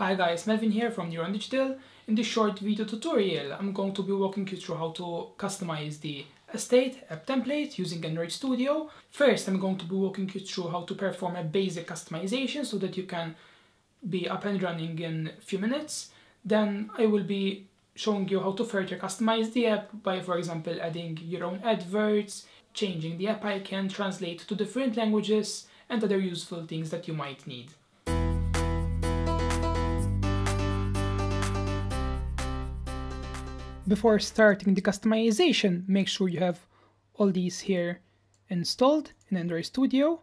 Hi guys, Melvin here from Neuron Digital. In this short video tutorial, I'm going to be walking you through how to customize the Estate app template using Android Studio. First, I'm going to be walking you through how to perform a basic customization so that you can be up and running in a few minutes. Then I will be showing you how to further customize the app by, for example, adding your own adverts, changing the app icon, translate to different languages, and other useful things that you might need. Before starting the customization, make sure you have all these here installed in Android Studio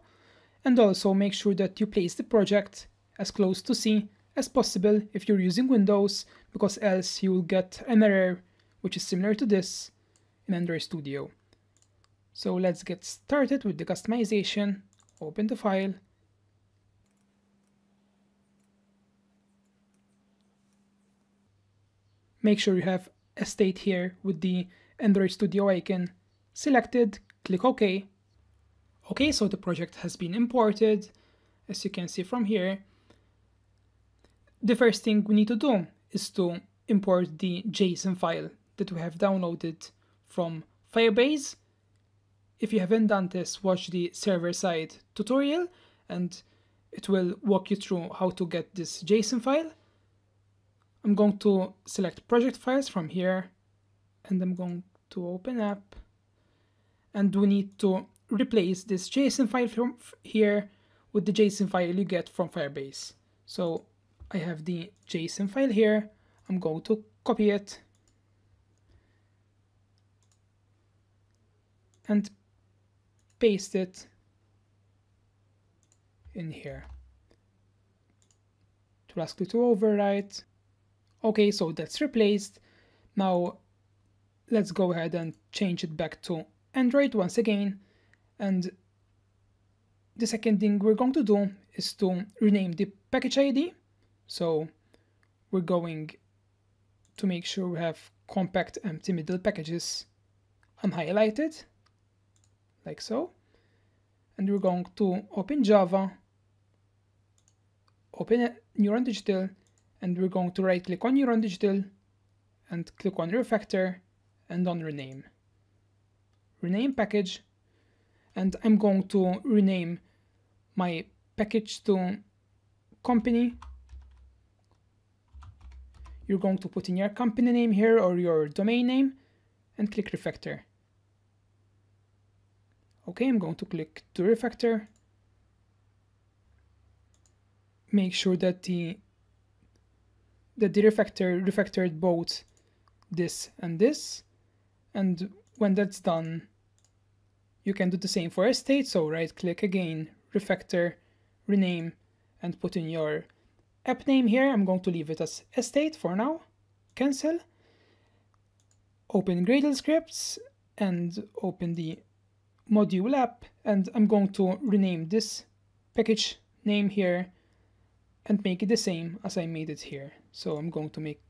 and also make sure that you place the project as close to C as possible if you're using Windows because else you will get an error which is similar to this in Android Studio. So let's get started with the customization. Open the file. Make sure you have Estate here with the Android Studio icon selected, click OK. Okay, so the project has been imported, as you can see from here. The first thing we need to do is to import the JSON file that we have downloaded from Firebase. If you haven't done this, watch the server-side tutorial and it will walk you through how to get this JSON file. I'm going to select project files from here and I'm going to open up and we need to replace this JSON file from here with the JSON file you get from Firebase. So I have the JSON file here. I'm going to copy it and paste it in here. To ask you to overwrite Okay, so that's replaced. Now let's go ahead and change it back to Android once again. And the second thing we're going to do is to rename the package ID. So we're going to make sure we have compact empty middle packages unhighlighted, like so. And we're going to open Java, open Neuron Digital, and we're going to right click on Neuron Digital and click on refactor and on rename. Rename package and I'm going to rename my package to company. You're going to put in your company name here or your domain name and click refactor. Okay, I'm going to click to refactor. Make sure that the that the refactor refactored both this and this. And when that's done you can do the same for estate so right click again refactor rename and put in your app name here. I'm going to leave it as estate for now. Cancel. Open Gradle scripts and open the module app. And I'm going to rename this package name here and make it the same as I made it here. So I'm going to make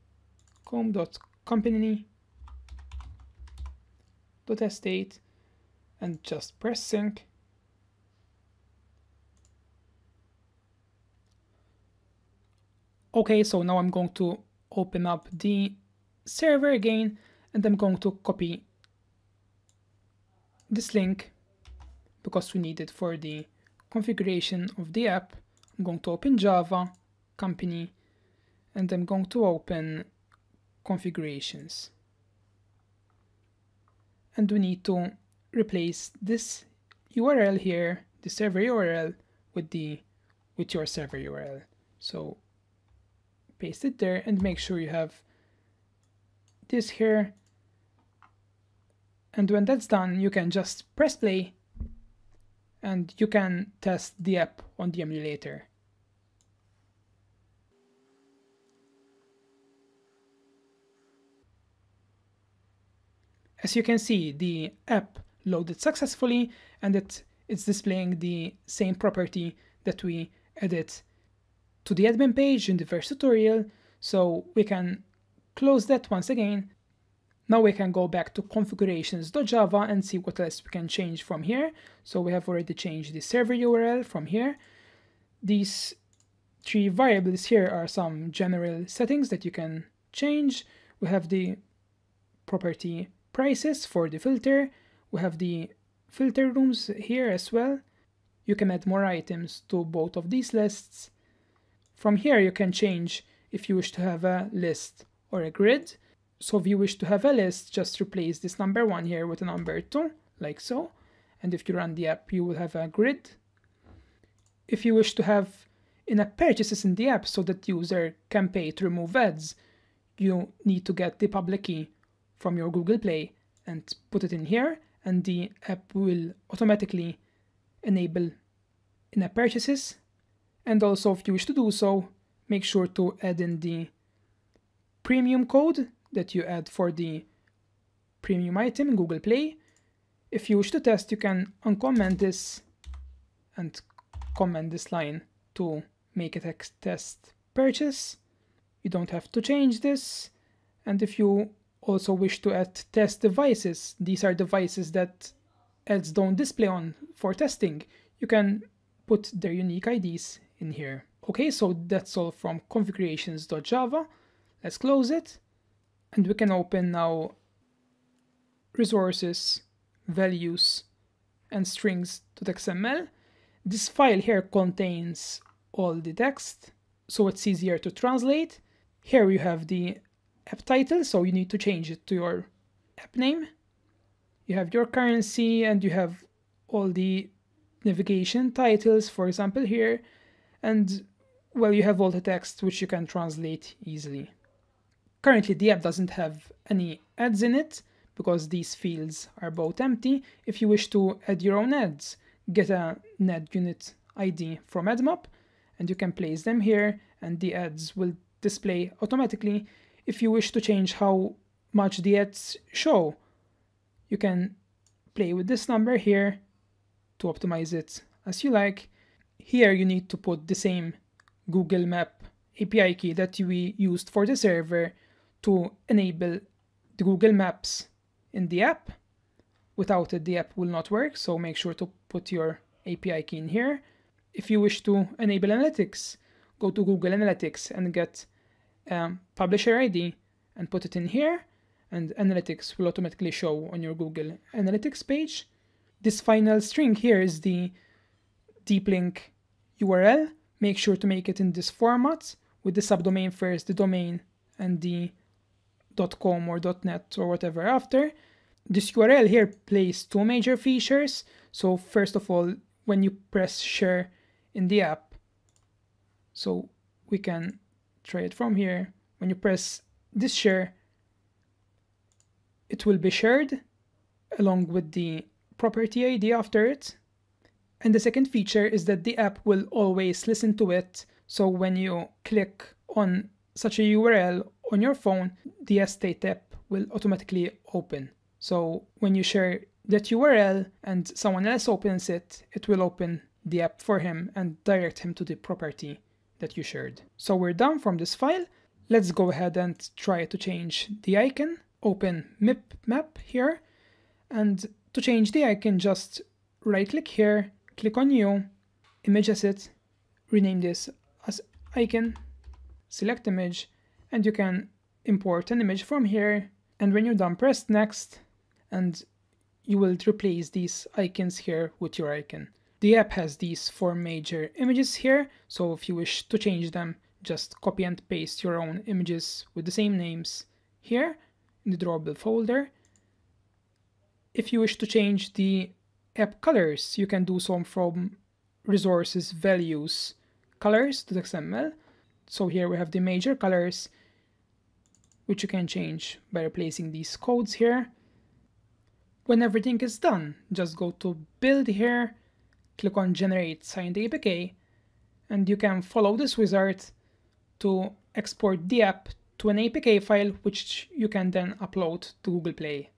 com.company.estate and just press sync. Okay, so now I'm going to open up the server again and I'm going to copy this link because we need it for the configuration of the app I'm going to open Java, company, and I'm going to open configurations. And we need to replace this URL here, the server URL, with the with your server URL. So paste it there and make sure you have this here. And when that's done, you can just press play and you can test the app on the emulator. As you can see, the app loaded successfully and it, it's displaying the same property that we added to the admin page in the first tutorial. So we can close that once again. Now we can go back to configurations.java and see what else we can change from here. So we have already changed the server URL from here. These three variables here are some general settings that you can change. We have the property prices for the filter. We have the filter rooms here as well. You can add more items to both of these lists. From here you can change if you wish to have a list or a grid. So if you wish to have a list, just replace this number 1 here with a number 2, like so. And if you run the app, you will have a grid. If you wish to have in-app purchases in the app so that user can pay to remove ads, you need to get the public key from your Google Play and put it in here, and the app will automatically enable in-app purchases. And also, if you wish to do so, make sure to add in the premium code that you add for the premium item in Google Play. If you wish to test, you can uncomment this and comment this line to make a text test purchase. You don't have to change this. And if you also wish to add test devices, these are devices that ads don't display on for testing, you can put their unique IDs in here. Okay, so that's all from configurations.java. Let's close it. And we can open now resources, values, and strings.xml. This file here contains all the text, so it's easier to translate. Here you have the app title, so you need to change it to your app name. You have your currency and you have all the navigation titles, for example, here. And well, you have all the text which you can translate easily. Currently, the app doesn't have any ads in it because these fields are both empty. If you wish to add your own ads, get a NAD unit ID from AdMob and you can place them here and the ads will display automatically. If you wish to change how much the ads show, you can play with this number here to optimize it as you like. Here you need to put the same Google Map API key that we used for the server to enable the Google Maps in the app. Without it, the app will not work, so make sure to put your API key in here. If you wish to enable analytics, go to Google Analytics and get um, publisher ID and put it in here, and analytics will automatically show on your Google Analytics page. This final string here is the deep link URL. Make sure to make it in this format with the subdomain first, the domain, and the .com or .net or whatever after. This URL here plays two major features. So first of all, when you press share in the app, so we can it from here. When you press this share, it will be shared along with the property ID after it. And the second feature is that the app will always listen to it. So when you click on such a URL on your phone, the Estate app will automatically open. So when you share that URL and someone else opens it, it will open the app for him and direct him to the property that you shared. So we're done from this file. Let's go ahead and try to change the icon. Open MIP map here. And to change the icon, just right click here, click on new, image asset, rename this as icon, select image, and you can import an image from here. And when you're done, press next, and you will replace these icons here with your icon. The app has these four major images here, so if you wish to change them, just copy and paste your own images with the same names here in the drawable folder. If you wish to change the app colors, you can do so from resources values colors to XML. So here we have the major colors, which you can change by replacing these codes here. When everything is done, just go to build here, click on generate signed APK, and you can follow this wizard to export the app to an APK file which you can then upload to Google Play.